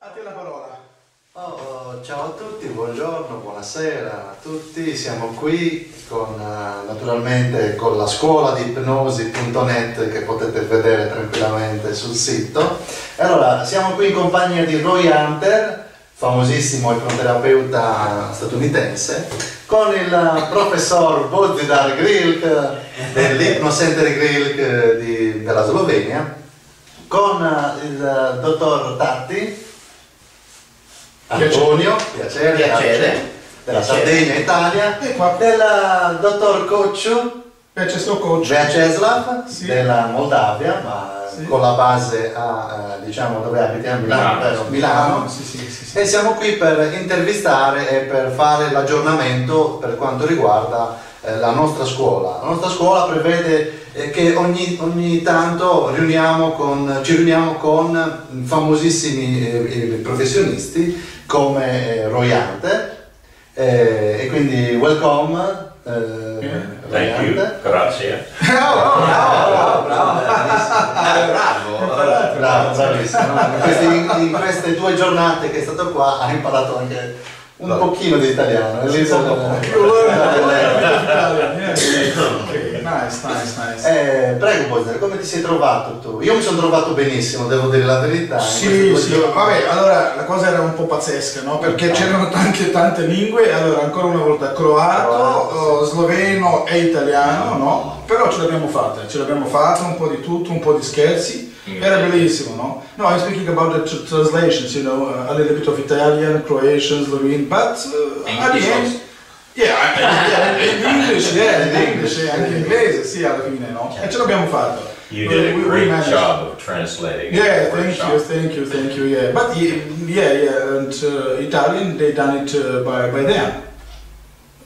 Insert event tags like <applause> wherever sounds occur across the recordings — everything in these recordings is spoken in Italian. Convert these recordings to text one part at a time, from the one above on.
A te la parola. Oh, ciao a tutti, buongiorno, buonasera a tutti. Siamo qui con, eh, naturalmente con la scuola di ipnosi.net che potete vedere tranquillamente sul sito. E allora, siamo qui in compagnia di Roy Hunter, famosissimo ipnoterapeuta statunitense, con il professor Bozdidar Grilk dell'Hypnocenter Grilk di- della Slovenia, con eh, il dottor Tatti, Antonio, piacere, Piacere. della Piacere. Sardegna, Italia, E qua. del dottor Cocciu, Vyacheslav Sì. della Moldavia, ma Sì. con la base a, eh, diciamo, dove abiti a Milano, Milano. Milano. Sì, sì, sì, sì. E siamo qui per intervistare e per fare l'aggiornamento per quanto riguarda la nostra scuola. La nostra scuola prevede eh, che ogni, ogni tanto riuniamo con- ci riuniamo con famosissimi eh, eh, professionisti come eh, Roy Hunter eh, e quindi welcome eh, Roy Thank you, Hunter. grazie. Oh, Bravo, bravo, bravo, Ah, bravo. Bravo, bravissimo. In queste due giornate che è stato qua ha imparato anche un pochino di italiano. E Italian, yeah. Okay, Nice, nice, nice. Eh, prego Bosner, come ti sei trovato tu? Io mi sono trovato benissimo, devo dire la verità. Sì, sì, vabbè, allora la cosa era un po' pazzesca, no? Perché c'erano tante, tante lingue, allora ancora una volta croato, Croato, oh, sloveno e italiano, no? Però ce l'abbiamo fatta, ce l'abbiamo fatta, un po' di tutto, un po' di scherzi, era bellissimo, no? No, I'm speaking about the tr- translations, you know, uh, a little bit of Italian, Croatian, Slovene, but uh, at the end... Yeah, I- yeah, in English, yeah, in English, yeah, anche in inglese, sì, alla fine, no? E ce l'abbiamo fatta. You did a great job of translating. Yeah, thank workshop. you, thank you, thank you. Yeah, but ye- yeah, yeah, and uh, Italian they done it uh, by by them.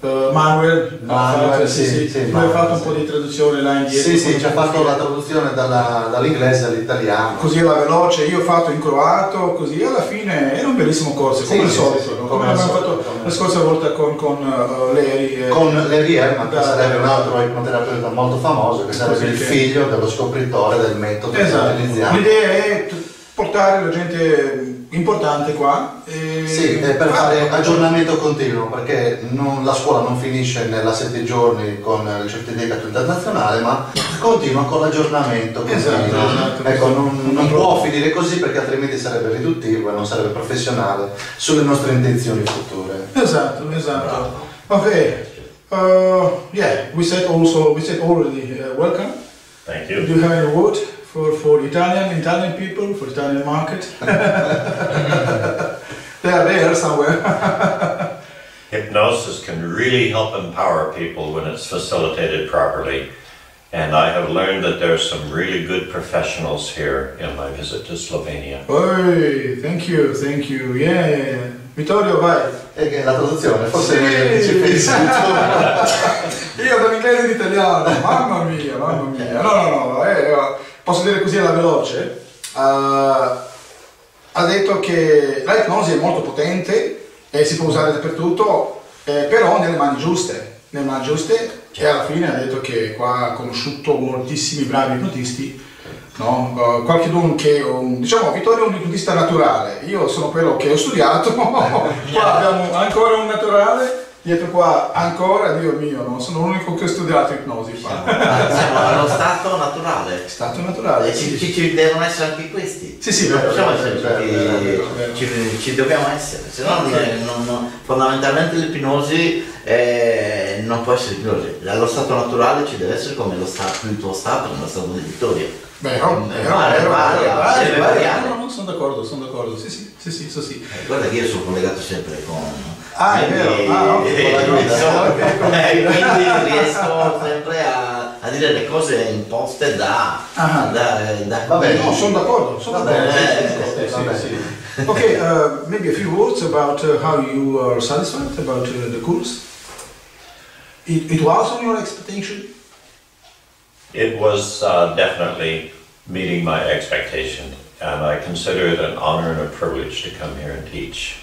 Uh, Manuel, Manuel, sì, sì, sì, lui ha fatto un po' di traduzione là indietro. Sì, sì, ci ha fatto la traduzione dalla- dall'inglese all'italiano. Così alla veloce, io ho fatto in croato, così alla fine era un bellissimo corso, come al solito, no? come come abbiamo fatto come la scorsa volta con, con uh, Leri. eh, Con Larry Herman, che sarebbe un altro ipnoterapeuta molto famoso, che sarebbe il figlio dello scopritore del metodo che Esatto, utilizziamo. l'idea è portare la gente importante qua. E Sì, è per fare aggiornamento continuo, perché non- la scuola non finisce nella sette giorni con il certificato internazionale, ma continua con l'aggiornamento. Esatto, esatto. Ecco, non, non può finire così perché altrimenti sarebbe riduttivo e non sarebbe professionale sulle nostre intenzioni future. Esatto, esatto. Ok. Uh, yeah, we said also we said already uh, welcome. Thank Do you. you have any word for for Italian Italian people for Italian market? <laughs> they are there somewhere. <laughs> Hypnosis can really help empower people when it's facilitated properly. And I have learned that there are some really good professionals here in my visit to Slovenia. Oi, thank you, thank you. Yeah, yeah, yeah. Vittorio, vai. E che la traduzione, forse Sì. ci pensi. <laughs> Io dall'inglese all'italiano, mamma mia, mamma mia. No, no, no, eh, eh, posso dire così alla veloce. Uh, ha detto che la ipnosi è molto potente e si può usare dappertutto, eh, però nelle mani giuste. Nelle mani giuste e alla fine ha detto che qua ha conosciuto moltissimi bravi ipnotisti. No? Uh, qualcuno che, um, diciamo, Vittorio è un ipnotista naturale, io sono quello che ho studiato, <laughs> qua <laughs> abbiamo ancora un naturale, dietro qua ancora, Dio mio, no? sono l'unico che ha studiato ipnosi qua. Siamo allo stato naturale. <laughs> Stato naturale. Ci, ci- ci devono essere anche questi. Sì, sì, vero, possiamo vero, essere vero, vero, vero, vero. Ci, ci dobbiamo essere, se no non non- non- fondamentalmente l'ipnosi eh, non può essere ipnosi. Allo stato naturale ci deve essere come lo stato, il tuo stato nello stato di Vittorio. Vero, vero, vero, vero. No, no, sono d'accordo, sono d'accordo, sì, sì, sì, sì, sì, sì. Eh, guarda che io sono collegato sempre con... Ah, è quindi- vero, ah, ok, con la <laughs> guida. sono- Ok, con la eh, quindi riesco sempre a, a dire le cose imposte da... Ah. da, da Va bene. No, sono d'accordo, sono Va bene, d'accordo. sì, sì, sì. Okay, uh, maybe a few words about uh, how you are satisfied about uh, the course. It, it was on your expectation. It was uh, definitely meeting my expectation, and I consider it an honor and a privilege to come here and teach.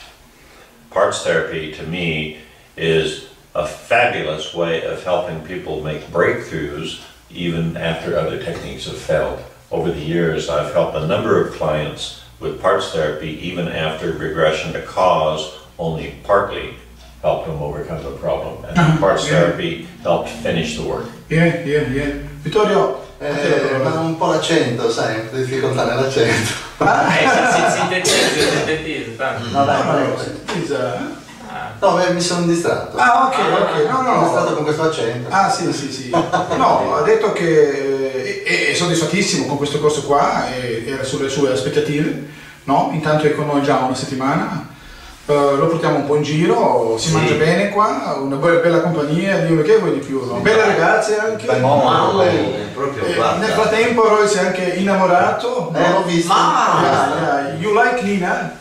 Parts therapy to me is a fabulous way of helping people make breakthroughs even after other techniques have failed. Over the years, I've helped a number of clients with parts therapy, even after regression to cause only partly helped them overcome the problem. And parts yeah. therapy helped finish the work. Yeah, yeah, yeah. Vittorio, Eh, ma un po' l'accento, sai, difficoltà nell'accento. Eh, si, si sintetizza, sintetizza, tanto. No, dai, No, no. Ah, No, beh, mi sono distratto. Ah, ok, ok. No, Mi sono distratto no. con questo accento. Ah, sì, sì, sì. No, ha detto che è, è soddisfattissimo con questo corso qua, e- era sulle sue aspettative, no? Intanto è con noi già una settimana. Eh, lo portiamo un po' in giro, si Sì. mangia bene qua, una bella, bella compagnia, Dio che vuoi di più, no? Belle ragazze anche. Beh, Mamma Bello. mia, proprio Eh, nel frattempo Roy si è anche innamorato. Eh, l'ho visto. Ma- Yeah, yeah. You like Nina?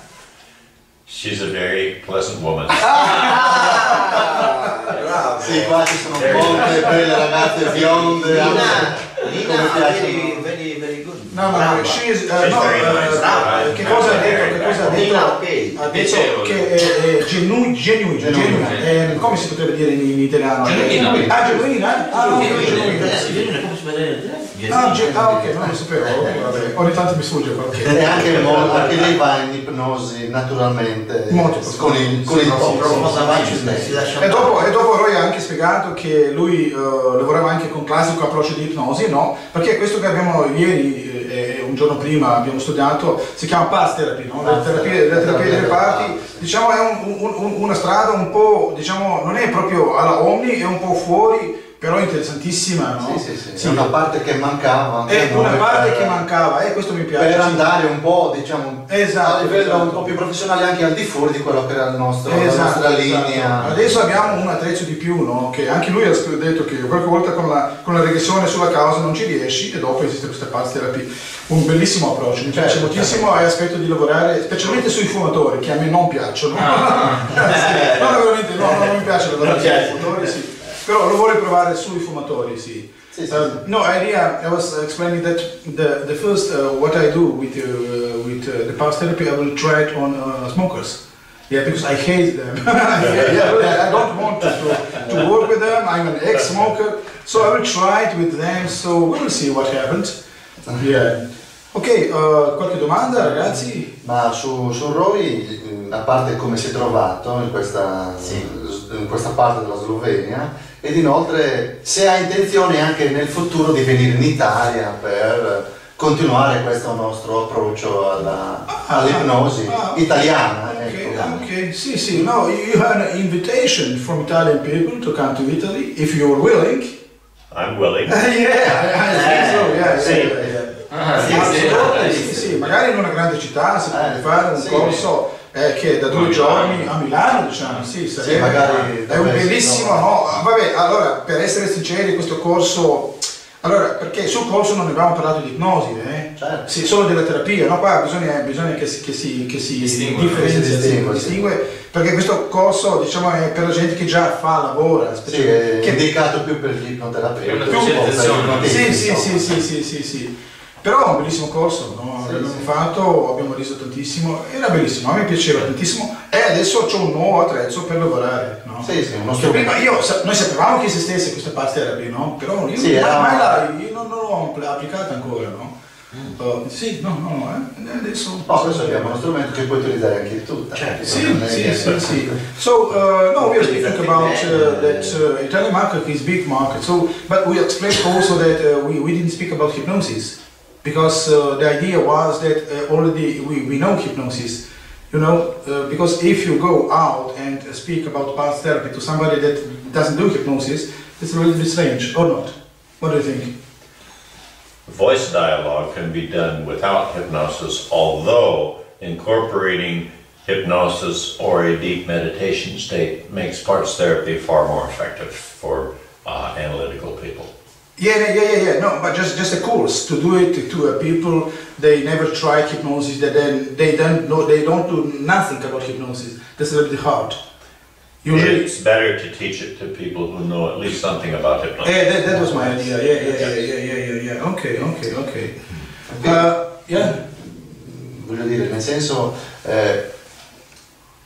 She's a very pleasant woman. Bravo. Sì, qua ci sono molte belle ragazze bionde. Nina. Nina, Come piacciono. very, very, very good. No, no, Brava. no, she is, eh, She's no, very eh, nice. brava. che cosa ha detto? Ha detto? Che è, è genuina, genuina. Eh, come si potrebbe dire in, in italiano? Genuina. Ah, genuina? Ah, Genuina, eh, come si può dire? Ah, ge- ah, ok, non lo sapevo. vabbè. Ogni tanto mi sfugge E qualche. anche, mo- anche lei va in ipnosi naturalmente Molto con il, con il E dopo, e dopo Roy ha anche spiegato che lui eh, lavorava anche con classico approccio di ipnosi, no? Perché questo che abbiamo ieri eh, e un giorno prima abbiamo studiato si chiama path therapy, no? La terapia, la terapia delle parti, diciamo è un- un- una strada un po', diciamo, non è proprio alla Omni, è un po' fuori, però interessantissima, no? Sì, sì, sì, è una parte che mancava. È una parte per- che mancava e questo mi piace. Per sì. andare un po', diciamo, Esatto, a livello esatto. un po' più professionale anche al di fuori di quello che era il nostro, la Esatto, nostra esatto. linea. Adesso abbiamo un attrezzo di più, no? che anche lui ha detto che qualche volta con la, con la regressione sulla causa non ci riesci e dopo esiste questa path therapy. Un bellissimo approccio, mi piace Certo, moltissimo e aspetto di lavorare specialmente sui fumatori che a me non piacciono. Sì. <laughs> No, no, veramente no, no, non mi piace lavorare sui fumatori, sì. Però lo vorrei provare sui fumatori, sì. Sì, sì, Um, no idea. I was explaining that the the first uh, what I do with uh, with uh, the past therapy, I will try it on uh, smokers. Yeah, because I hate them. yeah, <laughs> yeah, I don't want to, to, work with them. I'm an ex-smoker, so I will try it with them. So we will see what happens. Yeah. Ok, uh, qualche domanda, ragazzi? Ma su, su Roy, mh, a parte come si è trovato in questa, Sì. in questa parte della Slovenia, ed inoltre se ha intenzione anche nel futuro di venire in Italia per continuare questo nostro approccio alla- all'ipnosi Ah, italiana. Ok, ecco. ok, sì, sì. No, you have an invitation from Italian people to come to Italy if you're willing. I'm willing. <laughs> yeah, I, think so. Yeah, Sì. yeah. Ah, sì, sì. sì, sì, magari in una grande città si potrebbe Eh, fare un sì. corso eh, che da due A Milano. giorni a Milano, diciamo, sì, sarebbe- magari è un bellissimo, trova. no? Vabbè, allora, per essere sinceri, questo corso, allora, perché sul corso non abbiamo parlato di ipnosi, eh? Certo. Sì, solo della terapia, no? Qua bisogna, bisogna che si, che si, che si Distingue. Che si distingue, sì. distingue, perché questo corso, diciamo, è per la gente che già fa, lavora, Sì, specialmente- è che indicato più per gli ipnoterapeuti. È una un po' per gli specializzazione. ipnotisti, sì, sì, sì, sì, sì, sì, sì. Però è un bellissimo corso, no? Sì, l'abbiamo sì. fatto, abbiamo riso tantissimo, era bellissimo, a me piaceva tantissimo e adesso ho un nuovo attrezzo per lavorare, no? Sì, sì, uno prima io, noi sapevamo che esistesse questa parte therapy, no? Però io Sì, era- io non, l'ho appl- applicata ancora, no? Uh, sì, no, no, no, eh? Adesso... No, adesso abbiamo uno strumento che puoi utilizzare anche tu. Certo. Sì, sì, sì, sì. <laughs> So, uh, no, we are speaking about uh, that uh, Italian market is big market. So, but we explained also that uh, we, we didn't speak about hypnosis because uh, the idea was that uh, already we, we know hypnosis. You know, uh, because if you go out and speak about past therapy to somebody that doesn't do hypnosis, it's a little bit strange, or not? What do you think? Voice dialogue can be done without hypnosis, although incorporating hypnosis or a deep meditation state makes parts therapy far more effective for uh, analytical people. Yeah, yeah, yeah, yeah, yeah. No, but just just a course to do it to uh, people they never tried hypnosis. That then they don't know they don't do nothing about hypnosis. That's a little bit hard. Usually, It's better to teach it to people who know at least something about hypnosis. yeah, that, that was my idea. Yeah, yeah, yeah, yeah, yeah, yeah, yeah. Okay, okay, okay. Uh, yeah. voglio dire, nel senso, eh, la-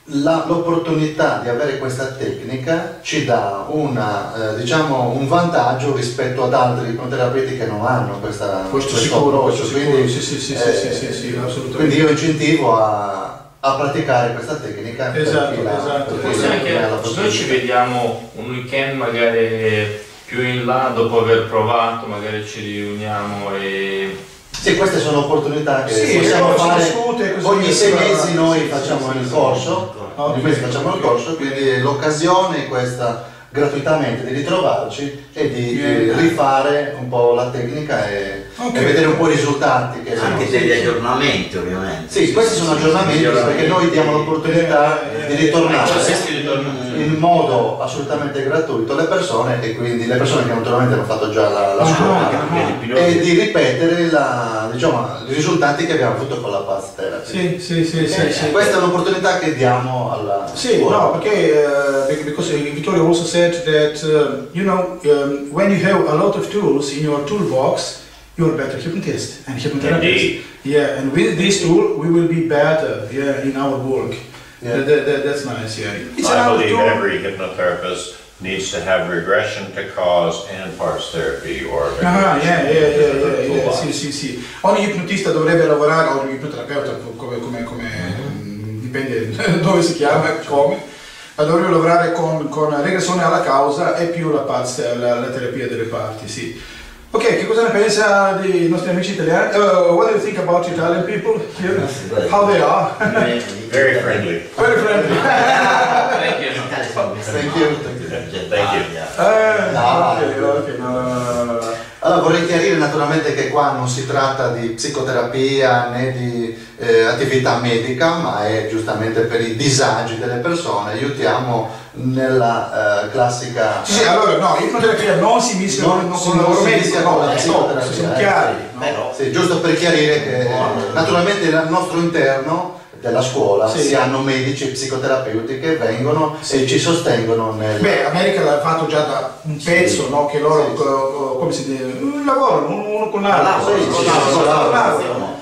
l'opportunità di avere questa tecnica ci dà una, eh, diciamo, un vantaggio rispetto ad altri ipnoterapeuti che non hanno questa, Questo questo sicuro, approccio. questo sicuro, Quindi, sì, sì, sì, eh, sì. Quindi io incentivo a, a praticare questa tecnica Esatto, chi la- esatto. Forse anche noi ci vediamo un weekend magari più in là dopo aver provato, magari ci riuniamo e Sì, queste sono opportunità che Sì, possiamo fare discute, ogni sei mesi noi sì, facciamo sì, il corso, ogni mese facciamo il corso, quindi l'occasione è questa gratuitamente di ritrovarci e di rifare un po' la tecnica e, Ok. e vedere un po' i risultati. Che Anche degli aggiornamenti ovviamente. Sì, questi sono aggiornamenti perché noi diamo l'opportunità Eh, di eh, ritornare questi ritornano. in modo assolutamente gratuito alle persone e quindi le persone che naturalmente hanno fatto già la, la Ah, scuola ah, e di ripetere la- diciamo, i risultati che abbiamo avuto con la Path Therapy. Sì, sì, sì, sì, sì. Questa è un'opportunità che diamo alla Sì, scuola. no, perché uh, because Vittorio also said that uh, you know um, when you have a lot of tools in your toolbox, you're better hypnotist and hypnotherapist. Indeed. Yeah, and with this tool, we will be better. Yeah, in our work. Yeah. That, that, that- that's nice. Yeah, it's I believe tool. every hypnotherapist needs to have regression to cause and parts therapy or Ah, yeah, yeah, yeah, yeah, yeah, sì, sì, sì. Ogni ipnotista dovrebbe lavorare, o ogni ipnoterapeuta, come, come, come mm, dipende <laughs> dove si chiama come, ma dovrebbe lavorare con, con regressione alla causa e più la, parte, la, la terapia delle parti, sì. Ok, che cosa ne pensa dei nostri amici italiani? Uh, what do you think about Italian people here? How they are? Very friendly. Very friendly. Thank you. Thank you, thank you. Thank you. No. ok, ok, no, no, no, no, no. Allora vorrei chiarire naturalmente che qua non si tratta di psicoterapia né di eh, attività medica, ma è giustamente per i disagi delle persone, aiutiamo nella eh, classica... Sì, sì, allora no, ipnoterapia non si mischia Non- con con il non si mischia no, con la eh, psicoterapia, no, siamo eh. chiari, no? Però Sì, giusto per chiarire che naturalmente al nostro interno della scuola Sì. si hanno medici e psicoterapeuti che vengono e ci sostengono nel... Beh, America l'ha fatto già da un pezzo, no? Che loro, Sì, sì. co- co- come si dice, lavorano uno con l'altro. Sì, sì,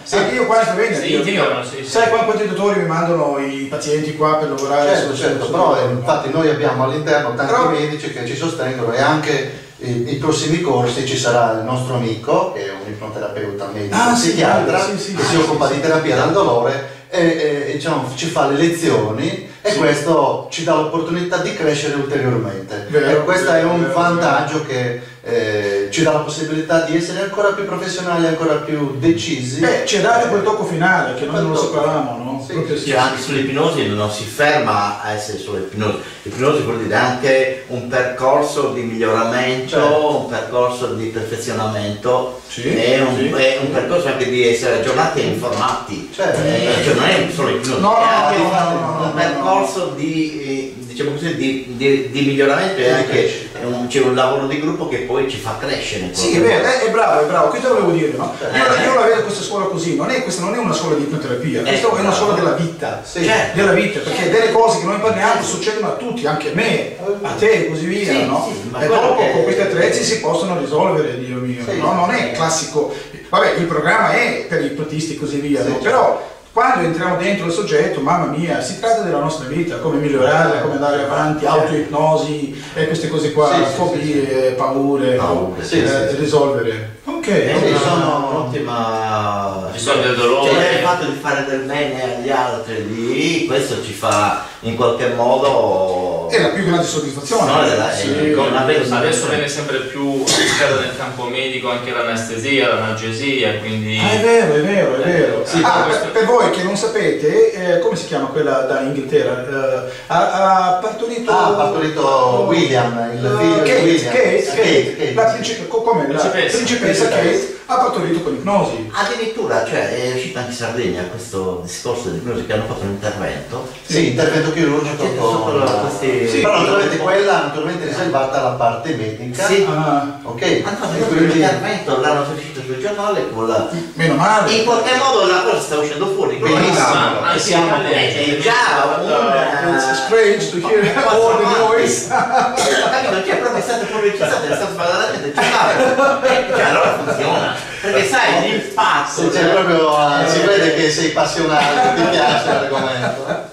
sì. Anche io qua in Slovenia, Sì, io- integrano, sì, sì. sai quanti dottori mi mandano i pazienti qua per lavorare? Certo, su- certo, su- però su- eh, infatti noi abbiamo all'interno tanti Però- medici che ci sostengono e anche i, i prossimi corsi ci sarà il nostro amico che è un ipnoterapeuta medico Ah, sì, psichiatra sì, sì, che sì, si sì, occupa sì, di sì. terapia dal dolore e, e- diciamo, ci fa le lezioni e Sì. questo ci dà l'opportunità di crescere ulteriormente Vero, e questo è vero, un vero, vantaggio che eh, ci dà la possibilità di essere ancora più professionali, ancora più decisi. Beh, c'è dato quel tocco finale che noi non lo sapevamo, no? Sì. Proprio sì. Cioè, anche sull'ipnosi non si ferma a essere solo ipnosi. L'ipnosi vuol dire anche un percorso di miglioramento, Certo. un percorso di perfezionamento Sì, e un, sì. e un percorso anche di essere aggiornati e informati. Certo. Eh, cioè non è solo ipnosi, No, è no, anche no, un, no, un no, percorso di, eh, diciamo così, di, di- di miglioramento e anche un, c'è un lavoro di gruppo che poi ci fa crescere. Sì, è vero, è, è bravo, è bravo, questo volevo dire, no? Certo. Io, io la vedo questa scuola così, non è, questa non è una scuola di ipnoterapia, questa Ecco, è una scuola della vita. Sì. Certo. della vita, perché delle cose che noi parliamo succedono a tutti, anche a me, a te e così via, Sì, no? sì, e dopo che- con questi attrezzi si possono risolvere, Dio mio, no? Non è classico, vabbè, il programma è per gli ipnotisti e così via, no? certo. Però quando entriamo dentro il soggetto, mamma mia, si tratta della nostra vita, come migliorarla, come andare avanti, autoipnosi e queste cose qua, fobie, paure, sì, eh, risolvere. Ok, È Sì, una- sono- un'ottima Risolve il dolore. Cioè, il fatto di fare del bene agli altri lì, questo ci fa in qualche modo è la più grande soddisfazione. No, è la- è- Sì. con una bella- Adesso viene sempre più applicata nel campo medico anche l'anestesia, l'analgesia, quindi... Ah, è vero, è vero, è vero. Sì, ah, questo- per, per voi che non sapete, eh, come si chiama quella da Inghilterra? Eh, ha, ha partorito... Ah, ha partorito William, il Eh, figlio di Kate, William. Kate, Eh, Kate, Kate, Kate. la principe- co- come? La Principessa. principessa Kate Principessa. ha partorito con ipnosi. Addirittura cioè, è uscito anche in Sardegna questo discorso di ipnosi che hanno fatto un intervento. Sì, intervento chirurgico Sì, con... la- questi- Sì. Però naturalmente quella naturalmente riservata alla parte medica. Sì. Ah, Ok. Hanno fatto quindi- l'intervento, l'hanno riuscito sul giornale con la... meno male. In qualche modo la cosa sta uscendo fuori. Benissimo. Ma anche Siamo- in Italia, è- già una- It's strange to hear <laughs> all the noise. <laughs> Capito? Cioè, proprio è stato pubblicizzato, è stato gente, cioè, cioè, allora funziona. Perché sai, l'impatto... Proprio, eh, si vede che sei passionato, ti piace l'argomento.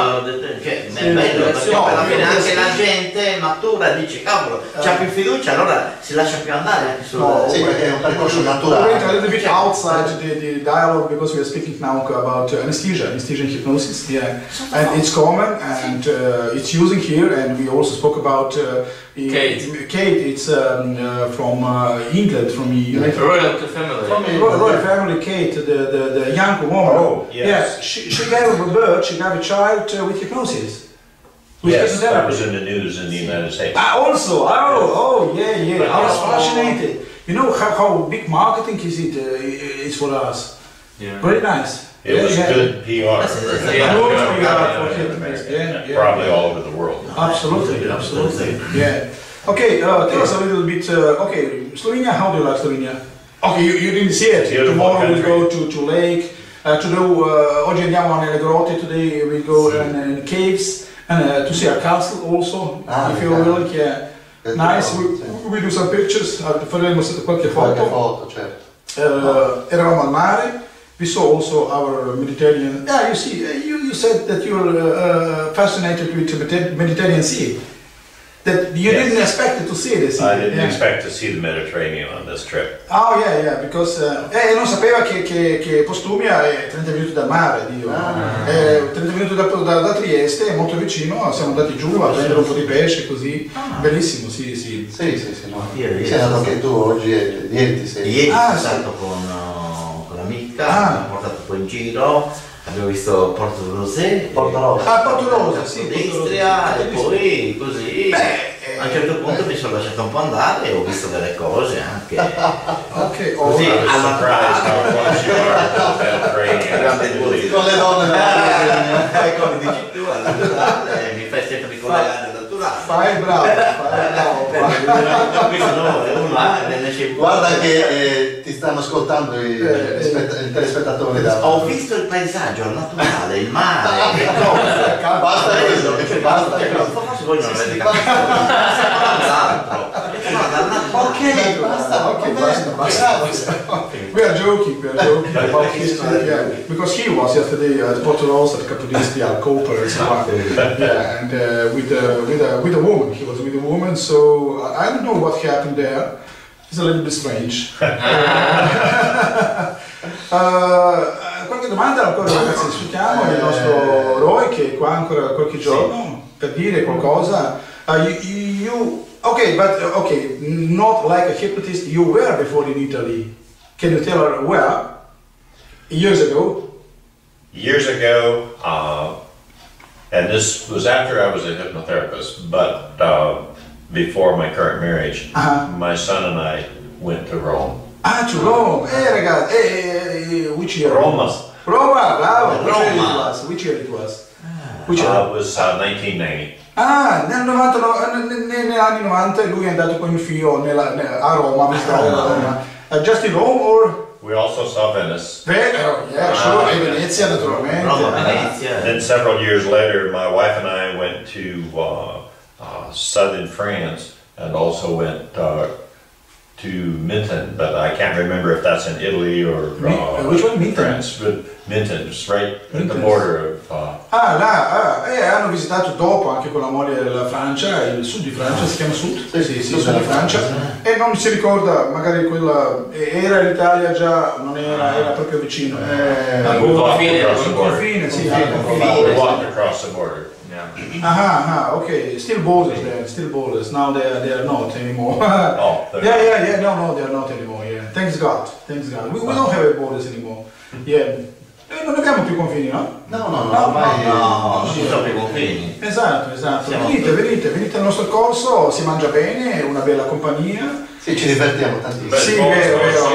Eh, detto, cioè, Sì, è bello perché no, alla fine anche la gente matura dice cavolo, c'ha più fiducia, allora si lascia più andare anche sul No, Sì, perché è un percorso We went a naturale. little bit outside the, the dialogue because we are speaking now about uh, anesthesia, anesthesia and hypnosis. Yeah, and it's common and uh, it's using here. And we also spoke about uh, Kate. Kate, it's um, uh, from uh, England, from the United Royal Family. From the- Royal, Royal family. Kate, the, the, the young woman. Oh, yes. Yeah, she, she gave a birth. She gave a child uh, with hypnosis. With Yes, that was in the news in the United States. Ah, also, oh, oh, yeah, yeah. But I was how- fascinated. You know how, how big marketing is it? Uh, is for us. Yeah. Very nice. It was yeah, good PR. That's it, that's it. Yeah. Good yeah, PR for yeah, yeah, yeah, Probably all over the world. Absolutely, absolutely. Yeah. Okay, uh, tell us a little bit. Uh, okay, Slovenia. How do you like Slovenia? Okay, you, you didn't see it. Beautiful Tomorrow we'll go to, to lake. Uh, to do, uh, oggi andiamo nelle grotte. Today we go in, in caves and uh, to see a castle also. Ah, if you okay. will, yeah. Nice. We, we do some pictures. Uh, faremo qualche Qualche foto. foto, certo. Uh, eravamo al mare. We saw also our Mediterranean. Yeah, you see, you, you said that you're uh, uh, fascinated with the Mediter- Mediterranean Sea. That you Yes. didn't expect to see this. I didn't yeah. expect to see the Mediterranean on this trip. Oh yeah, yeah, because uh, eh, non sapeva che, che, che Postumia è 30 minuti dal mare, Dio. Ah. Eh, 30 minuti da, da- da Trieste, è molto vicino, siamo andati giù a prendere un po' di pesce così. Bellissimo, sì, sì. Sì, sì, sì, no. Sei andato sono anche tu oggi ieri ti sei. Ieri Ah, sono sì. stato con, uh, con l'amica, Ah. ha portato un po' in giro, abbiamo visto Porto Rosé, Porto Rosa. Ah, Porto Rosa, sì, Rosa. e poi così Beh, eh, a un certo punto beh. mi sono lasciato un po' andare e ho visto delle cose anche <laughs> Ok, Così. Alla- believe <laughs> Con le donne della e come <laughs> dici tu alla mi fai sempre naturale fai bravo, fai bravo. <laughs> questo no. Guarda che eh, ti stanno ascoltando i, Eh, i spett- i telespettatori da... ho visto il paesaggio al naturale il mare cose Basta quello, Cioè, basta cioè, quello. forse voi non avete basta. capito stiamo dall'altro stiamo dall'altro Ok, basta, ok, basta, basta, basta. We are joking, we are <laughs> joking about history, yeah. Because he was yesterday at Porto Rosa, at Capodistria, at Cooper and so on. <laughs> Yeah, and uh, with, a, with, a, with a woman, he was with a woman, so I I don't know what happened there. It's a little bit strange. <laughs> Uh, qualche domanda ancora ragazzi, aspettiamo il nostro Roy che è qua ancora qualche giorno per dire qualcosa. Uh, you, you, you- okay, but uh, okay, not like a hypnotist. You were before in Italy. Can you tell her where? Years ago. Years ago, uh, and this was after I was a hypnotherapist, but uh, before my current marriage, Uh-huh. my son and I went to Rome. Ah, to Rome. Eh, ragazzi, eh, eh, eh, which year? Roma. Roma, bravo. Which year it was? Which year it was? Which year? Uh, it was uh, 1990. Ah, nel 99 ne- ne- negli anni 90 lui è andato con il figlio nella- ne- a Roma, a Ah. Roma. Uh, just in Rome or? We also saw Venice. Vero, yeah, sure, e Venezia naturalmente. Roma, Venezia Then several years later, my wife and I went to uh, uh, southern France and also went uh, to Minton, but I can't remember if that's in Italy or uh, which one, Minton? France. But Minton, it's right at the border of. Uh, Ah, là, ah, eh, hanno visitato dopo anche con la moglie della Francia, il sud di Francia, si chiama sud? Sì, sì, sud sud di Francia. E non si ricorda, magari quella, era l'Italia già, non era, era proprio vicino. Eh, Al il confine, across the il border. confine, sì, Confine, walked across the border. Yeah. Ah, ah, okay, still borders there, still borders. Now they are, they are not anymore. Oh, <laughs> yeah, yeah, yeah, no, no, they are not anymore, yeah. Thanks God, thanks God. We, we don't have borders anymore. Yeah. Eh, non abbiamo più confini, no? No, no, no, No, ormai... no, non sono più confini Esatto, esatto. Siamo- Venite, venite, venite al nostro corso, si mangia bene, è una bella compagnia. Sì, ci divertiamo tantissimo. Sì, vero, vero.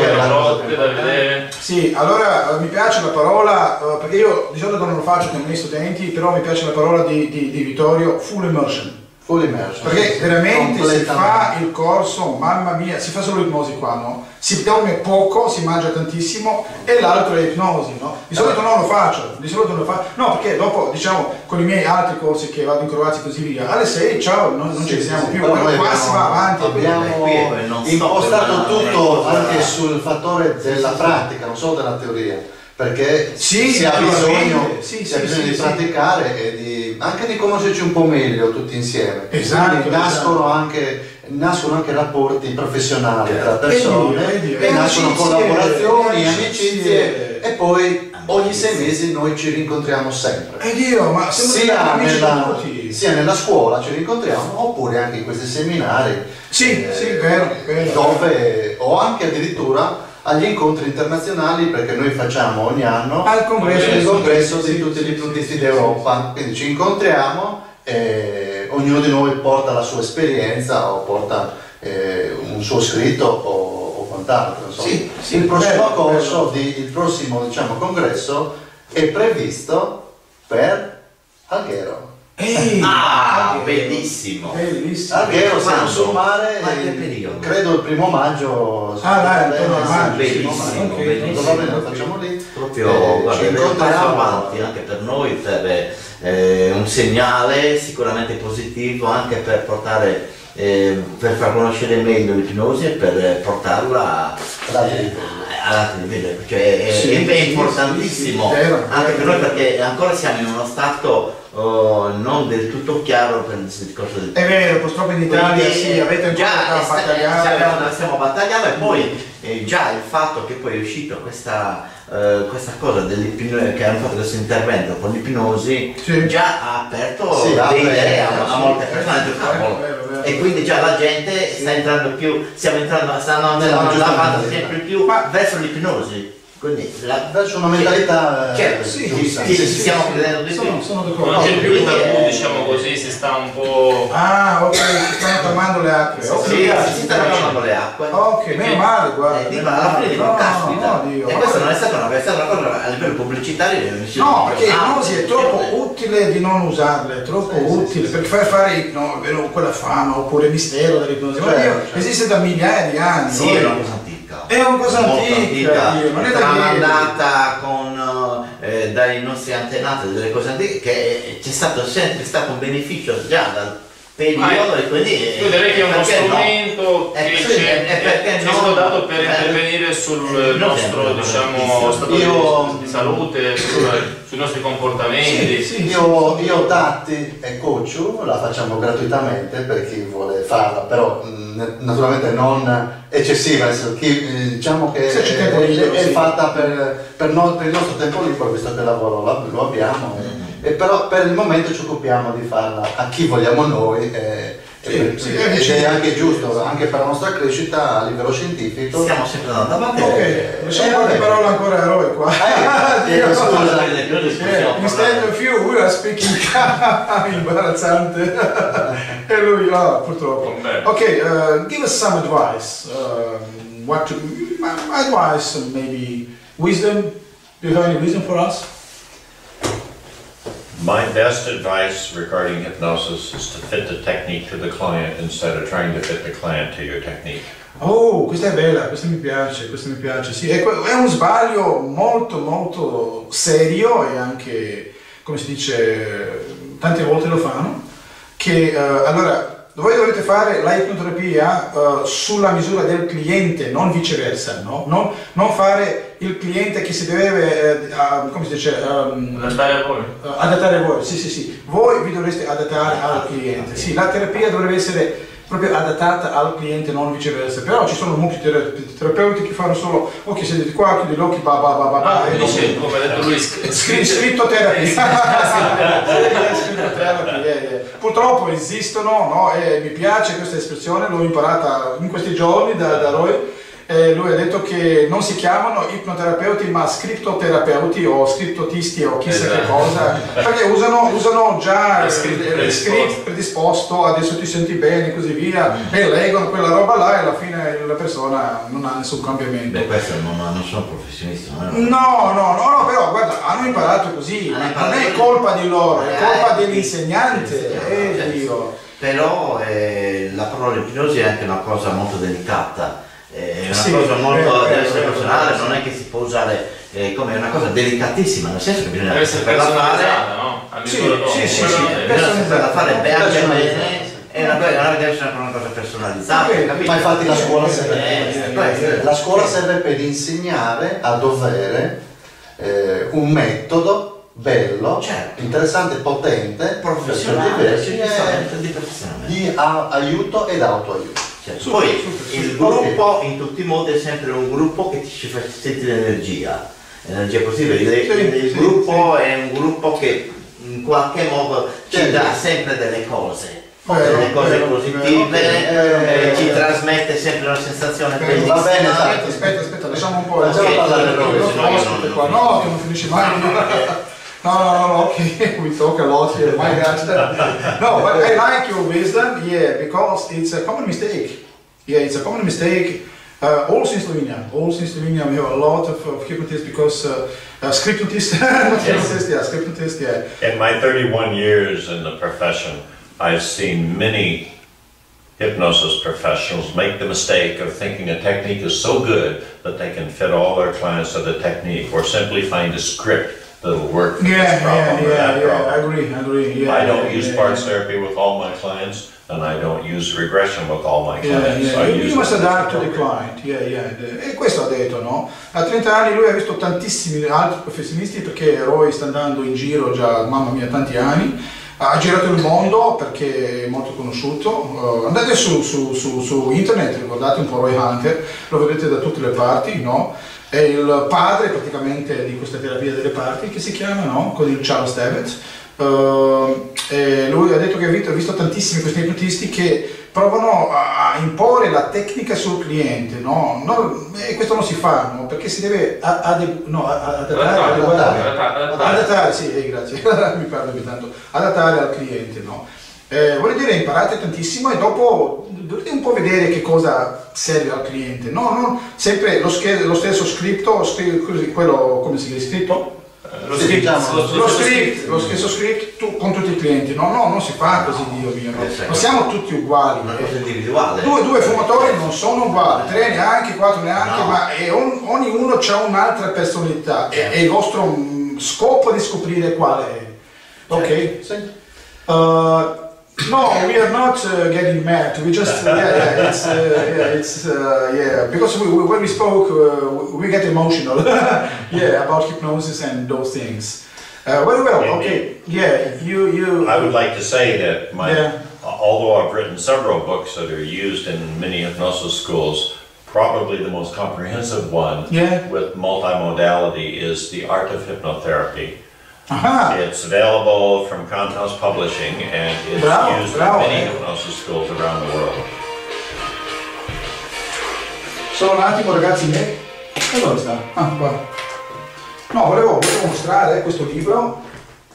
Sì, allora eh, mi piace la parola, eh, perché io di solito non lo faccio con i miei studenti, però mi piace la parola di, di- di Vittorio, full immersion. Full immersion. Perché sì, veramente si fa il corso, mamma mia, si fa solo ipnosi qua, no? Si dorme poco, si mangia tantissimo e l'altro è ipnosi, no? Di solito non lo faccio, di solito non lo faccio, no perché dopo diciamo con i miei altri corsi che vado in Croazia e così via, alle 6 ciao, non, non ci Sì, siamo sì, più, però qua si va avanti. Abbiamo impostato tutto anche sul fattore della pratica, non solo della teoria. Perché Sì, si ha bisogno, Sì, si ha bisogno di praticare e di, anche di conoscerci un po' meglio tutti insieme. Esatto, nascono, esatto. anche, nascono anche rapporti professionali tra Vedi, persone e nascono amicizie, collaborazioni, amicizie. e poi ogni sei mesi noi ci rincontriamo sempre. E Dio, ma Sia nella, sia nella scuola ci rincontriamo oppure anche in questi seminari eh, Sì, sì, vero, vero. dove o anche addirittura agli incontri internazionali perché noi facciamo ogni anno Al congresso, il congresso di tutti gli sì, d'Europa. quindi ci incontriamo e ognuno di noi porta la sua esperienza o porta eh, un suo scritto o, o quant'altro. Sì, sì, il prossimo bello, corso di- il prossimo diciamo, congresso è previsto per Alghero Ehi, Ah, bellissimo. Bellissimo. Alghero siamo Quando? sul mare Ma che eh, periodo? credo il primo maggio Ah, dai, eh, maggio, il primo bellissimo, maggio. ok, bellissimo. Va bene, lo facciamo lì Proprio Eh, guarda, incontriamo avanti anche per noi, per eh, un segnale sicuramente positivo anche per portare eh, per far conoscere meglio l'ipnosi e per eh, portarla eh, altri livelli. Cioè, è, Sì, è- è sì, importantissimo sì, sì, vero, anche vero, per noi vero. perché ancora siamo in uno stato oh, non del tutto chiaro per il discorso del È vero, purtroppo in Italia quindi, sì, avete ancora già da sta- battagliare. stiamo, battagliando e poi eh, già il fatto che poi è uscito questa, eh, questa cosa dell'ipnosi che hanno fatto questo intervento con l'ipnosi Sì. già ha aperto Sì, delle idee a, a molte persone vero, e quindi già la gente sta entrando più stiamo entrando stanno andando sempre più Ma- verso l'ipnosi quindi la, una mentalità eh, Certo, Sì, giusta. sì, sì, sì, sì, stiamo sì, credendo di sono, più. sono Non d'accordo. c'è più il tabù, è- diciamo così, si sta un po'... Ah, ok, si stanno calmando le acque. Ok, sì, si stanno calmando le acque Ok, meno male, guarda. Eh, dico, meno alla male. fine dico, No, caspita. no, Dio. e questa non è stata una, è stata una cosa a livello pubblicitario. No, perché l'ipnosi è troppo utile. di non usarla, è troppo utile, perché fare fare ipno- quella fama oppure mistero dell'ipnosi, Certo, certo. esiste da migliaia di anni. Sì, è una cosa antica. Antica, Dio, non è tramandata con, eh, dai nostri antenati, delle cose antiche, che c'è stato sempre stato un beneficio già dal periodo e quindi... eh, Io direi che è uno perché no? strumento Eh, che sì, c'è, e perché ci è stato dato per Eh, intervenire sul non nostro sempre, diciamo, stato Io- di, salute, sui nostri comportamenti. Sì, sì, Io, io Tatti e Coach la facciamo gratuitamente per chi vuole farla, però naturalmente non eccessiva, chi, eh, diciamo che è, è sì. fatta per, per no- per il nostro tempo libero, visto che il lavoro la- lo abbiamo, e, però per il momento ci occupiamo di farla a chi vogliamo noi. e- Sì, e- sì, ed sì. è anche giusto, anche per la nostra crescita a livello scientifico. Stiamo sempre andando avanti. Ok, Eh, qualche vabbè. parola ancora a eroe qua. Eh, eh, scusa. Instead of you, we are speaking imbarazzante. e lui, ah, purtroppo. Ok, uh, give us some advice. Um, what to, advice, maybe wisdom. Do you have any wisdom for us? My best advice regarding hypnosis is to fit the technique to the client instead of trying to fit the client to your technique. Oh, questa è bella, questa mi piace, questa mi piace. Sì, è, è un sbaglio molto molto serio e anche, come si dice, tante volte lo fanno, che eh, allora voi dovete fare la ipnoterapia eh, sulla misura del cliente, non viceversa, no? Non, non fare il cliente che si deve, ah, come si dice, ehm, Adattare a voi. eh, adattare voi, sì sì sì, voi vi dovreste adattare al cliente, sì, la terapia dovrebbe essere proprio adattata al cliente, non viceversa, però ci sono molti tera- terapeuti che fanno solo, ok, sedete qua, chiudi gli occhi, ba ba ba ba ba, Ah, e dice, come ha detto lui, sc- <laughs> Scri- scritto <laughs> yeah. Purtroppo esistono, no? E mi piace questa espressione, l'ho imparata in questi giorni da, da Roy. E lui ha detto che non si chiamano ipnoterapeuti ma scriptoterapeuti o scriptotisti o chissà che Esatto. cosa perché usano, usano già Il script il predisposto. script predisposto adesso ti senti bene e così via e leggono quella roba là e alla fine la persona non ha nessun cambiamento Beh, questo non, non sono professionisti, non è No, no, no, no, però guarda, hanno imparato così, Hanno imparato non è colpa di loro, è Eh, colpa eh, dell'insegnante, eh. Dio. Però eh, la parola ipnosi è anche una cosa molto delicata, è una Sì, cosa molto vero, deve essere vero, personale, vero, non è che si può usare eh, come una cosa delicatissima, nel senso che bisogna deve essere personalizzata, no? Sì, sì, sì, sì. bisogna saperla fare bene, bene, è una, deve essere una cosa personalizzata, Ok, capito? Ma infatti la scuola Eh, serve, eh, la scuola serve per insegnare a dovere eh, un metodo bello, Certo. interessante, potente, professionale, per certi sì, versi, giustamente, eh, di professionale. di a- aiuto ed autoaiuto. Certo. Super, Poi super, il super. gruppo in tutti i modi è sempre un gruppo che ti ci fa sentire energia, energia positiva. Il, il gruppo è un gruppo che in qualche modo ci Certo. dà sempre delle cose, Vero, delle cose vero, positive, vero, eh, vero. ci trasmette sempre una sensazione bellissima. va bene. Aspetta, aspetta, aspetta, lasciamo un po'. Facciamo Ok, parlare io ospite non- qua. No, che non finisce mai. <laughs> No, no, no, no, ok, we talk a lot here, my God. No, but I like your wisdom, yeah, because it's a common mistake. Yeah, it's a common mistake. Uh, also in Slovenia, also in Slovenia, we have a lot of, of hypnotists because uh, uh, scriptnotists, <laughs> not hypnotists, yeah, scriptnotists, yeah. In my 31 years in the profession, I've seen many hypnosis professionals make the mistake of thinking a technique is so good that they can fit all their clients to the technique or simply find a script that'll work for Yeah, this problem yeah, or yeah, that yeah, I agree, I agree, yeah. I don't yeah, use yeah, parts therapy with all my clients and I don't use regression with all my Yeah, clients. yeah, I you, must adapt to the client, yeah, yeah. E questo ha detto, no? A 30 anni lui ha visto tantissimi altri professionisti perché Roy sta andando in giro già, mamma mia, tanti anni. Ha girato il mondo perché è molto conosciuto. Uh, andate su, su- su- su internet, guardate un po' Roy Hunter, lo vedete da tutte le parti, no? È il padre praticamente di questa terapia delle parti che si chiama, no? Con il Charles David. Uh, lui ha detto che ha visto, ha visto tantissimi questi ipnotisti che provano a imporre la tecnica sul cliente, no? Non- e questo non si fa, no? Perché si deve ade- no, adattare, Adattare, adeguare- adattare, adattare. adattare, sì, eh, grazie, <laughs> mi parlo ogni tanto, adattare al cliente, no? Eh, voglio dire, imparate tantissimo e dopo dovete un po' vedere che cosa serve al cliente, no? Non sempre lo, lo stesso scritto, quello, come si chiama, scritto? Lo Sì, script, diciamo, lo, lo script, lo stesso script tu- con tutti i clienti, no, no, non si fa così, Dio mio, no. Eh, non siamo tutti uguali. Una cosa individuale. Due, due fumatori non sono uguali, tre neanche, quattro neanche, No. ma è un- ognuno ha un'altra personalità e, e il vostro mm, scopo di scoprire qual è. Ok? Sì. Uh, no, we are not uh, getting mad. We just yeah, yeah, it's uh, yeah, it's uh, yeah, because we, we, when we spoke, uh, we get emotional, <laughs> yeah, about hypnosis and those things. Uh, very well. Okay. Yeah, you you. I would like to say that my, Yeah. although I've written several books that are used in many hypnosis schools, probably the most comprehensive one Yeah. with multimodality is The Art of Hypnotherapy. Aha. It's available from Conhouse Publishing and it's Bravo, used bravo. in many hypnosis schools around the world. Solo un attimo ragazzi miei. E dove sta? Ah, qua. No, volevo, volevo mostrare questo libro.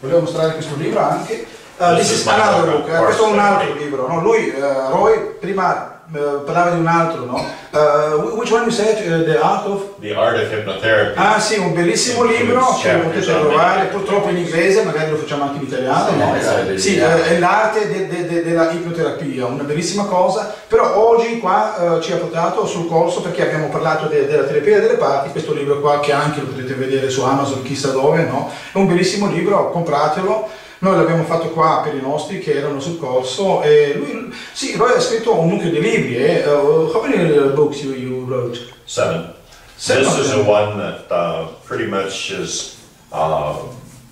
Volevo mostrare questo libro anche. Uh, This this is another book, eh, questo è un altro libro. No? Lui, eh, Roy, prima eh, parlava di un altro, no? Uh, which one you said? Uh, the Art of... The Art of Hypnotherapy. Ah sì, un bellissimo libro che chapters potete on trovare, purtroppo in inglese, magari lo facciamo anche in italiano. no? Sì, è l'arte de- de- de- della ipnoterapia, una bellissima cosa, però oggi qua ci ha portato sul corso perché abbiamo parlato de- della terapia delle parti, questo libro qua che anche lo potete vedere su Amazon, chissà dove, no? È un bellissimo libro, compratelo. Noi l'abbiamo fatto qua per i nostri che erano sul corso e lui, sì, Roy ha scritto un mucchio di libri, eh? Uh, how many books you, you wrote? Seven. Seven This is the one that uh, pretty much is uh,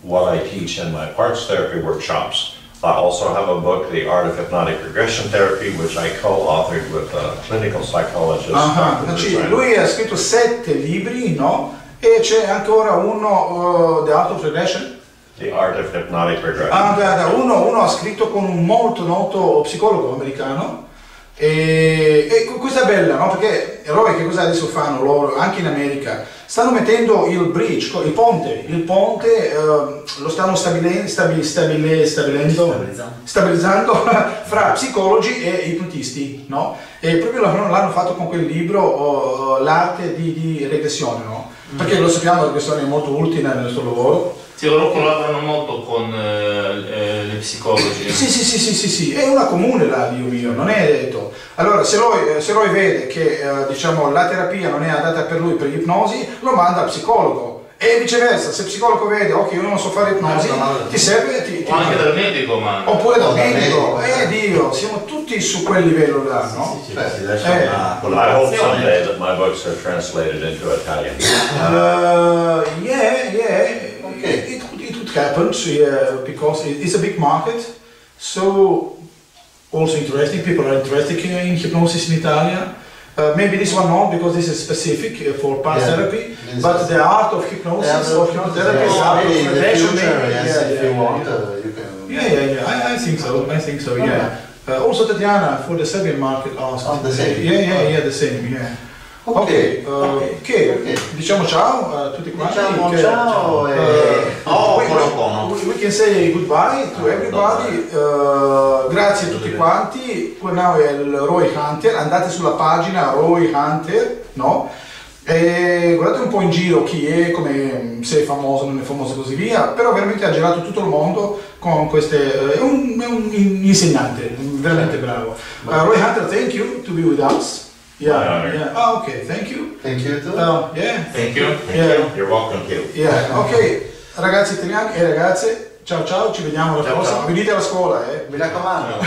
what I teach in my parts therapy workshops. I also have a book, The Art of Hypnotic Regression Therapy, which I co-authored with a clinical psychologist. Ah, Dr. lui ha scritto sette libri, no? E c'è ancora uno, uh, The Art of Regression. The Art of Hypnotic Regression. Ah, guarda, uno, uno ha scritto con un molto noto psicologo americano. E, e que- questa è bella, no? Perché Roy che cosa adesso fanno loro, anche in America? Stanno mettendo il bridge, il ponte, il ponte eh, lo stanno stabile- stabi- stabile- stabilendo, Stabilizzando. stabilizzando <laughs> fra psicologi e ipnotisti, no? E proprio l'hanno, l'hanno fatto con quel libro, oh, oh, L'arte di, di regressione, no? Perché lo sappiamo, la regressione è molto utile nel nostro lavoro. Sì, loro collaborano molto con eh, eh, gli psicologi. Sì, sì, sì, sì, sì, sì, è una comune là, Dio mio, non è detto. Allora, se lui, eh, se lui vede che eh, diciamo, la terapia non è adatta per lui per l'ipnosi, lo manda al psicologo E viceversa, se il psicologo vede, ok, io non so fare ipnosi, No, no, no. ti serve, ti, ti O anche dal medico, ma... Oppure dal medico, eh eh. Dio, siamo tutti su quel livello là, no? Sì, sì, lascia Eh. una I hope someday that my books are translated into Italian. Uh, yeah, yeah. Okay. It, it, it would happen, yeah, because it, it's a big market. So also interesting. People are interested in, in hypnosis in Italia. Uh, maybe this one not because this is specific uh, for past Yeah. therapy. But the art of hypnosis or hypnotherapy is Yeah, art of relation, yes, Yeah, if yeah, you yeah, want, yeah. uh, you can. Yeah, yeah, yeah. I, I think so. I think so. Yeah. Uh, also, Tatiana for the Serbian market asked. Oh, the same. Yeah, yeah, yeah, the same. Yeah. Ok, uh, ok, che ok. diciamo ciao a tutti quanti. Diciamo che- ciao e- Uh, Oh, we, we- we can say goodbye to everybody. Uh, grazie a tutti quanti. Now è il Roy Hunter. Andate sulla pagina Roy Hunter, no? E guardate un po' in giro chi è, come, se è famoso, non è famoso e così via, però veramente ha girato tutto il mondo con queste... È un, è un in- insegnante, veramente bravo. Uh, Roy Hunter, thank you to be with us. My Yeah, honor. yeah. Ah, ok, thank you. Thank you too. Uh, yeah, Thank you. Thank Yeah. you. You're welcome too. yeah, ok. Ragazzi italiani e ragazze, ciao ciao, ci vediamo alla Ciao, prossima. ciao. Venite alla scuola, eh. Mi raccomando, <laughs> ti